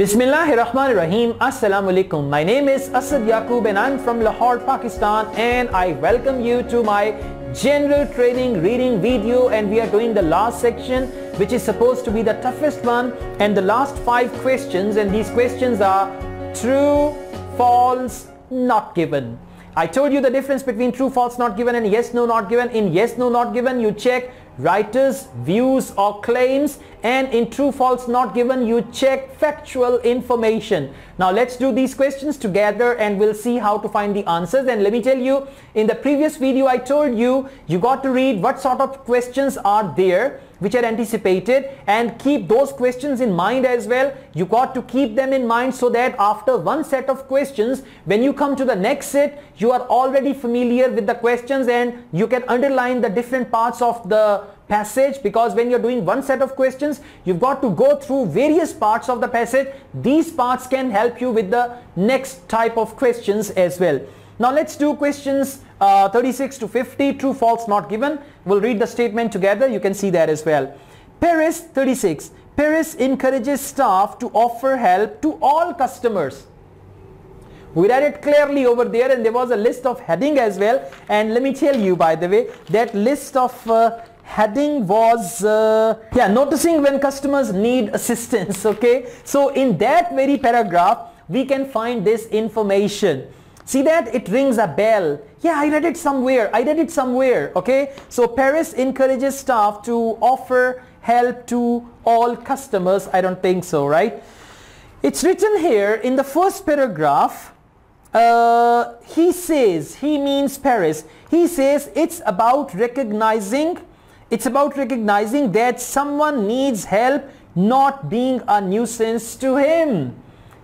Bismillahirrahmanirrahim. Assalamu alaikum. My name is Asad Yaqub and I'm from Lahore, Pakistan and I welcome you to my general training reading video and we are doing the last section which is supposed to be the toughest one and the last five questions and these questions are true, false, not given. I told you the difference between true, false, not given and yes, no, not given. In yes, no, not given you check writers views or claims and in true false not given you check factual information now let's do these questions together and we'll see how to find the answers and let me tell you in the previous video I told you you got to read what sort of questions are there which are anticipated and keep those questions in mind as well. You got to keep them in mind so that after one set of questions, when you come to the next set, you are already familiar with the questions and you can underline the different parts of the passage because when you're doing one set of questions, you've got to go through various parts of the passage. These parts can help you with the next type of questions as well. Now let's do questions uh, 36 to 50, true, false, not given. We'll read the statement together. You can see that as well. Paris 36. Paris encourages staff to offer help to all customers. We read it clearly over there and there was a list of heading as well. And let me tell you by the way, that list of uh, heading was uh, yeah noticing when customers need assistance okay so in that very paragraph we can find this information See that? It rings a bell. Yeah, I read it somewhere. I read it somewhere. Okay. So Paris encourages staff to offer help to all customers. I don't think so, right? It's written here in the first paragraph. Uh, he says, he means Paris. He says it's about recognizing, it's about recognizing that someone needs help not being a nuisance to him.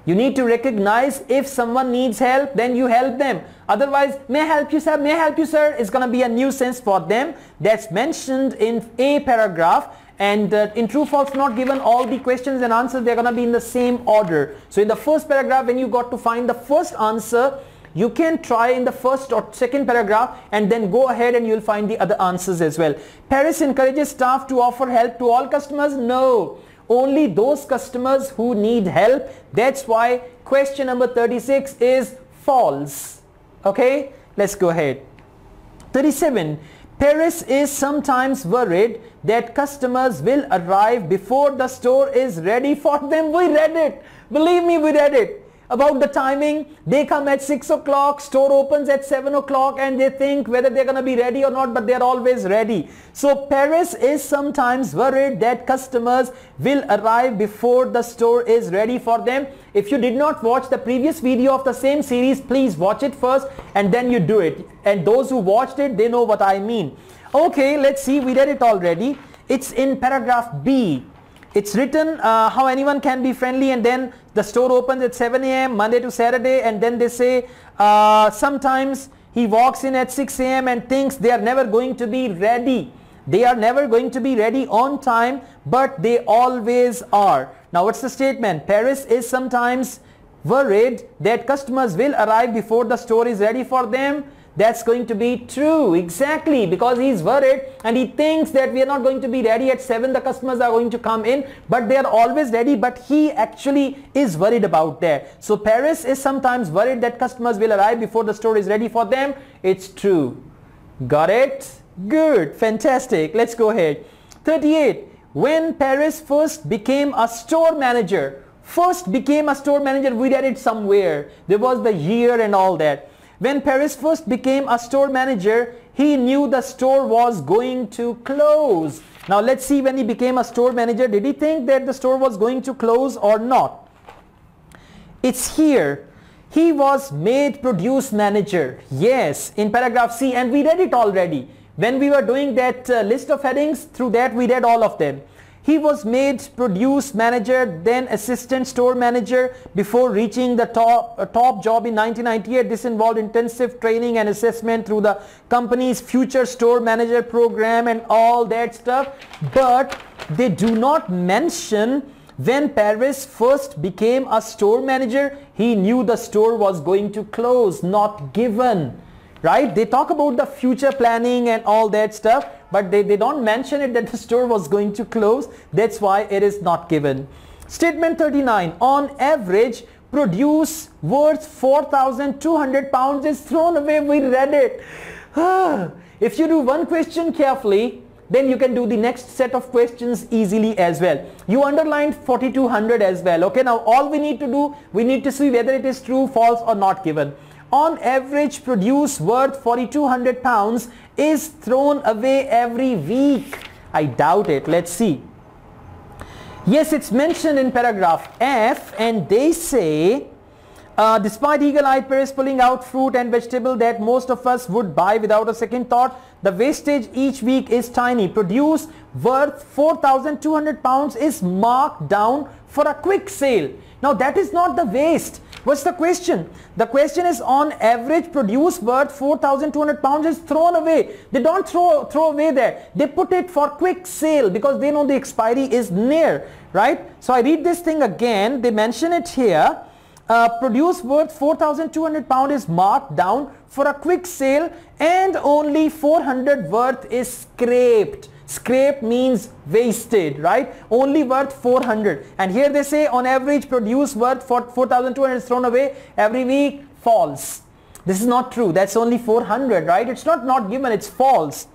You need to recognize if someone needs help, then you help them. Otherwise, may I help you sir, may I help you sir, is going to be a nuisance for them. That's mentioned in a paragraph and uh, in true false not given all the questions and answers they're going to be in the same order. So in the first paragraph when you got to find the first answer you can try in the first or second paragraph and then go ahead and you'll find the other answers as well. Paris encourages staff to offer help to all customers? No only those customers who need help. That's why question number 36 is false. Okay, let's go ahead. 37. Paris is sometimes worried that customers will arrive before the store is ready for them. We read it. Believe me, we read it about the timing. They come at 6 o'clock, store opens at 7 o'clock and they think whether they're going to be ready or not, but they're always ready. So Paris is sometimes worried that customers will arrive before the store is ready for them. If you did not watch the previous video of the same series, please watch it first and then you do it. And those who watched it, they know what I mean. Okay, let's see. We read it already. It's in paragraph B. It's written uh, how anyone can be friendly and then the store opens at 7 a.m. Monday to Saturday and then they say uh, sometimes he walks in at 6 a.m. and thinks they are never going to be ready. They are never going to be ready on time but they always are. Now what's the statement? Paris is sometimes worried that customers will arrive before the store is ready for them that's going to be true exactly because he's worried and he thinks that we are not going to be ready at 7 the customers are going to come in but they are always ready but he actually is worried about that. So Paris is sometimes worried that customers will arrive before the store is ready for them. It's true. Got it? Good. Fantastic. Let's go ahead. 38 when Paris first became a store manager first became a store manager we read it somewhere. There was the year and all that when Paris first became a store manager, he knew the store was going to close. Now let's see when he became a store manager, did he think that the store was going to close or not? It's here. He was made produce manager. Yes, in paragraph C and we read it already. When we were doing that uh, list of headings, through that we read all of them. He was made produce manager, then assistant store manager before reaching the top, uh, top job in 1998. This involved intensive training and assessment through the company's future store manager program and all that stuff. But they do not mention when Paris first became a store manager, he knew the store was going to close, not given right? They talk about the future planning and all that stuff, but they, they don't mention it that the store was going to close. That's why it is not given. Statement 39. On average, produce worth 4,200 pounds is thrown away. We read it. if you do one question carefully, then you can do the next set of questions easily as well. You underlined 4200 as well. Okay, now all we need to do, we need to see whether it is true, false or not given. On average, produce worth 4200 pounds is thrown away every week. I doubt it. Let's see. Yes, it's mentioned in paragraph F and they say uh, despite eagle-eyed parents pulling out fruit and vegetable that most of us would buy without a second thought, the wastage each week is tiny. Produce worth 4,200 pounds is marked down for a quick sale. Now that is not the waste. What's the question? The question is on average produce worth 4,200 pounds is thrown away. They don't throw, throw away there. They put it for quick sale because they know the expiry is near, right? So I read this thing again. They mention it here uh, produce worth 4,200 pound is marked down for a quick sale and only 400 worth is scraped. Scraped means wasted, right? Only worth 400. And here they say on average produce worth for 4,200 is thrown away every week. False. This is not true. That's only 400, right? It's not not given. It's false.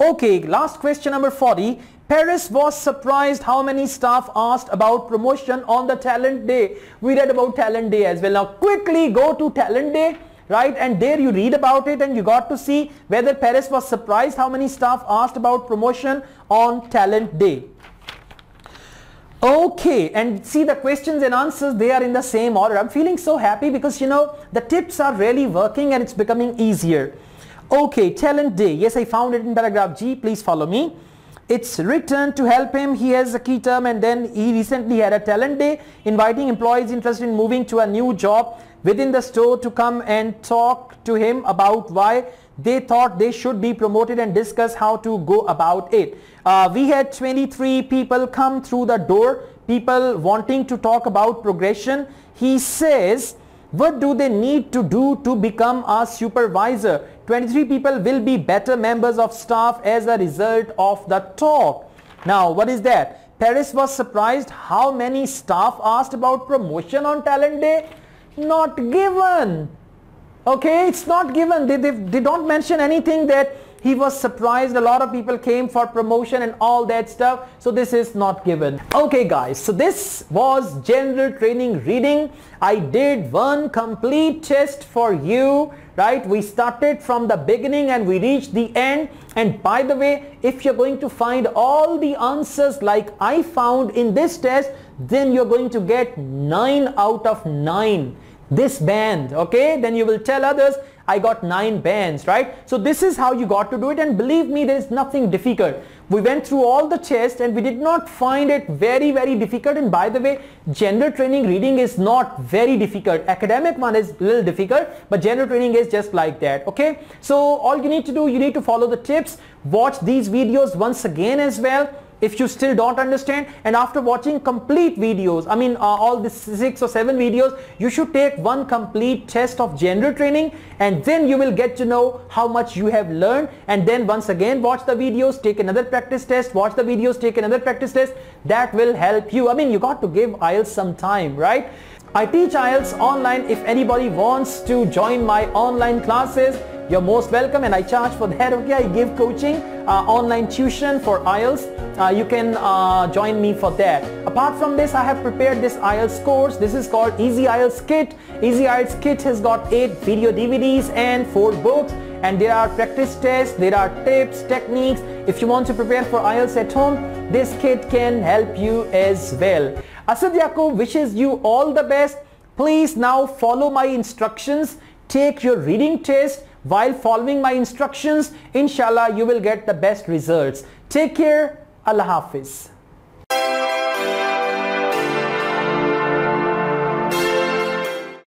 Okay, last question number 40. Paris was surprised how many staff asked about promotion on the talent day. We read about talent day as well. Now quickly go to talent day right and there you read about it and you got to see whether Paris was surprised how many staff asked about promotion on talent day. Okay, and see the questions and answers, they are in the same order. I'm feeling so happy because you know, the tips are really working and it's becoming easier. Okay, talent day. Yes, I found it in paragraph G. Please follow me it's written to help him. He has a key term and then he recently had a talent day inviting employees interested in moving to a new job within the store to come and talk to him about why they thought they should be promoted and discuss how to go about it. Uh, we had 23 people come through the door people wanting to talk about progression. He says what do they need to do to become a supervisor? 23 people will be better members of staff as a result of the talk. Now, what is that? Paris was surprised how many staff asked about promotion on talent day. Not given. Okay, it's not given. They, they, they don't mention anything that he was surprised. A lot of people came for promotion and all that stuff. So this is not given. Okay guys. So this was general training reading. I did one complete test for you right? We started from the beginning and we reached the end. And by the way if you're going to find all the answers like i found in this test then you're going to get 9 out of 9 this band okay then you will tell others I got nine bands, right? So this is how you got to do it and believe me, there is nothing difficult. We went through all the tests and we did not find it very, very difficult. And by the way, general training reading is not very difficult. Academic one is a little difficult, but general training is just like that, okay? So all you need to do, you need to follow the tips, watch these videos once again as well if you still don't understand and after watching complete videos i mean uh, all the six or seven videos you should take one complete test of general training and then you will get to know how much you have learned. And then once again watch the videos take another practice test watch the videos take another practice test. That will help you. I mean you got to give IELTS some time right? I teach IELTS online if anybody wants to join my online classes you're most welcome and I charge for that okay I give coaching uh, online tuition for IELTS uh, you can uh, join me for that. Apart from this I have prepared this IELTS course. This is called Easy IELTS Kit. Easy IELTS Kit has got 8 video DVDs and 4 books and there are practice tests there are tips techniques. If you want to prepare for IELTS at home this kit can help you as well. Asad Yaqub wishes you all the best. Please now follow my instructions. Take your reading test while following my instructions, inshallah you will get the best results. Take care. Allah Hafiz.